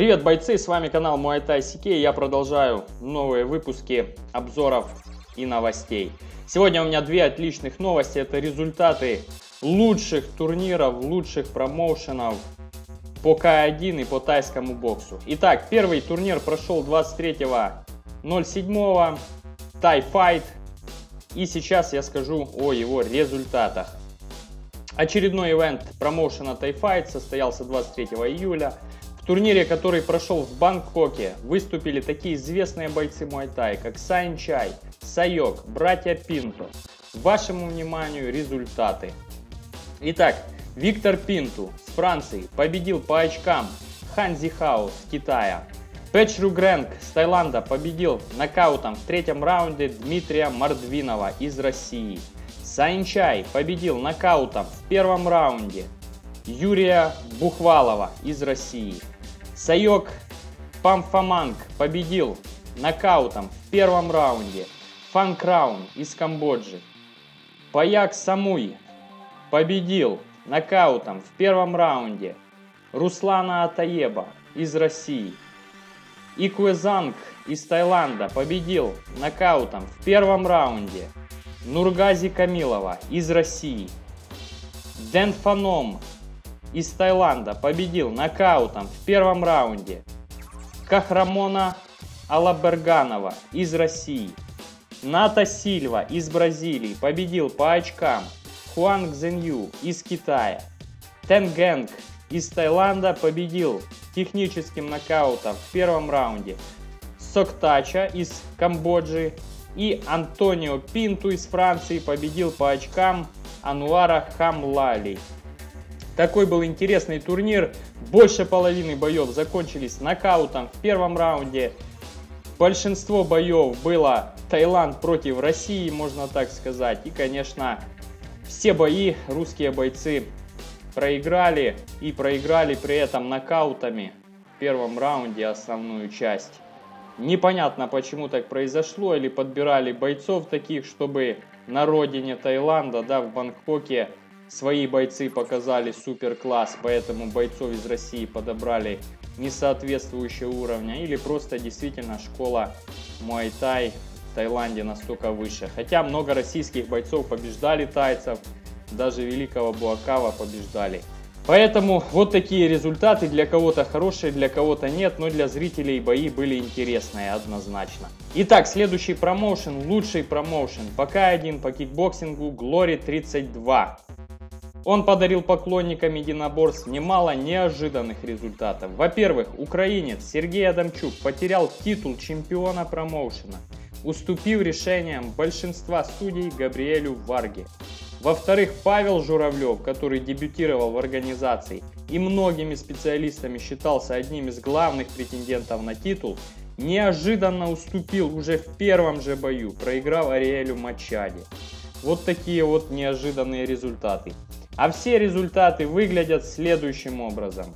Привет, бойцы! С вами канал Thai CK. Я продолжаю новые выпуски обзоров и новостей. Сегодня у меня две отличных новости. Это результаты лучших турниров, лучших промоушенов по К1 и по тайскому боксу. Итак, первый турнир прошел 23.07. Тай Fight. И сейчас я скажу о его результатах. Очередной ивент промоушена Тай Fight состоялся 23 июля. Турнире, который прошел в Бангкоке, выступили такие известные бойцы Муайтай, как Сайн Чай, Сайок, братья Пинто. Вашему вниманию результаты. Итак, Виктор Пинту с Франции победил по очкам Хан Зихао с Китая. Пэчру Грэнк с Таиланда победил нокаутом в третьем раунде Дмитрия Мордвинова из России. Сайнчай победил нокаутом в первом раунде Юрия Бухвалова из России. Сайок Памфаманг победил нокаутом в первом раунде Фан Краун из Камбоджи. Паяк Самуй победил нокаутом в первом раунде Руслана Атаеба из России. Икуэзанг из Таиланда победил нокаутом в первом раунде Нургази Камилова из России. Дэн Фаном из Таиланда победил нокаутом в первом раунде Кахрамона Алаберганова из России. Ната Сильва из Бразилии победил по очкам Хуан Цзэнью из Китая. Тенгенг из Таиланда победил техническим нокаутом в первом раунде Соктача из Камбоджи и Антонио Пинту из Франции победил по очкам Ануара Хамлали такой был интересный турнир. Больше половины боев закончились нокаутом в первом раунде. Большинство боев было Таиланд против России, можно так сказать. И, конечно, все бои русские бойцы проиграли. И проиграли при этом нокаутами в первом раунде основную часть. Непонятно, почему так произошло, или подбирали бойцов таких, чтобы на родине Таиланда, да, в Бангкоке Свои бойцы показали супер класс, поэтому бойцов из России подобрали несоответствующего уровня или просто действительно школа Муайтай в Таиланде настолько выше. Хотя много российских бойцов побеждали тайцев, даже великого Буакава побеждали. Поэтому вот такие результаты, для кого-то хорошие, для кого-то нет, но для зрителей бои были интересные однозначно. Итак, следующий промоушен, лучший промоушен, пока один по кикбоксингу Glory 32. Он подарил поклонникам единоборств немало неожиданных результатов. Во-первых, украинец Сергей Адамчук потерял титул чемпиона промоушена, уступив решениям большинства судей Габриэлю Варге. Во-вторых, Павел Журавлев, который дебютировал в организации и многими специалистами считался одним из главных претендентов на титул, неожиданно уступил уже в первом же бою, проиграв Ариэлю Мачаде. Вот такие вот неожиданные результаты. А все результаты выглядят следующим образом.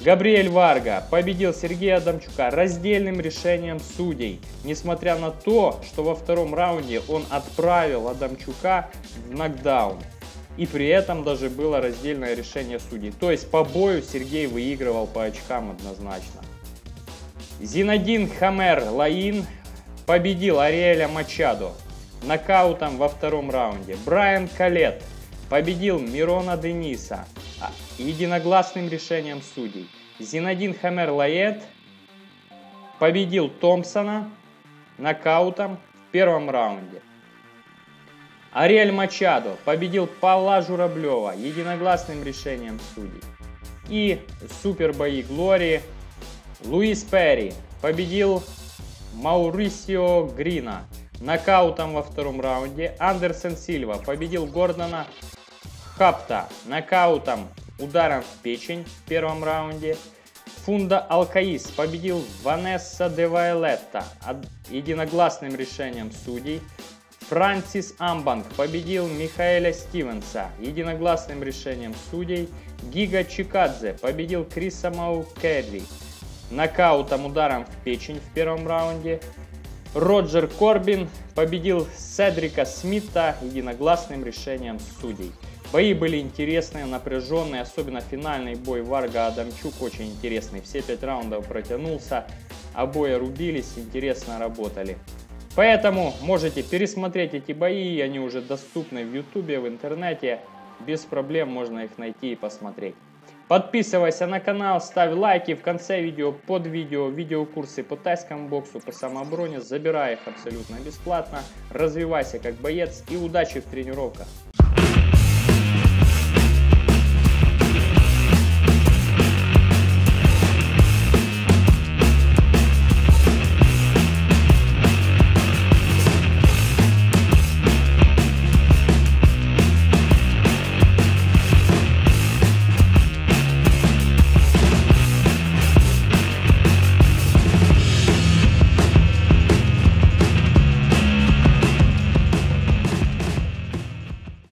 Габриэль Варга победил Сергея Адамчука раздельным решением судей, несмотря на то, что во втором раунде он отправил Адамчука в нокдаун. И при этом даже было раздельное решение судей. То есть по бою Сергей выигрывал по очкам однозначно. Зинадин Хамер Лаин победил Ариэля Мачадо нокаутом во втором раунде. Брайан Калет победил Мирона Дениса а, единогласным решением судей. Зинадин Хамер Лает победил Томпсона нокаутом в первом раунде. Ариэль Мачадо победил Павла Журавлева единогласным решением судей. И супер бои Глории Луис Перри победил Маурисио Грина нокаутом во втором раунде. Андерсон Сильва победил Гордона Хапта нокаутом ударом в печень в первом раунде. Фунда Алкаис победил Ванесса де Вайлетта единогласным решением судей. Франсис Амбанг победил Михаэля Стивенса единогласным решением судей. Гига Чикадзе победил Криса Маукерри нокаутом ударом в печень в первом раунде. Роджер Корбин победил Седрика Смита единогласным решением судей. Бои были интересные, напряженные, особенно финальный бой Варга Адамчук очень интересный. Все пять раундов протянулся, обои рубились, интересно работали. Поэтому можете пересмотреть эти бои, они уже доступны в ютубе, в интернете. Без проблем можно их найти и посмотреть. Подписывайся на канал, ставь лайки в конце видео, под видео, видеокурсы по тайскому боксу, по самообороне. Забирай их абсолютно бесплатно. Развивайся как боец и удачи в тренировках.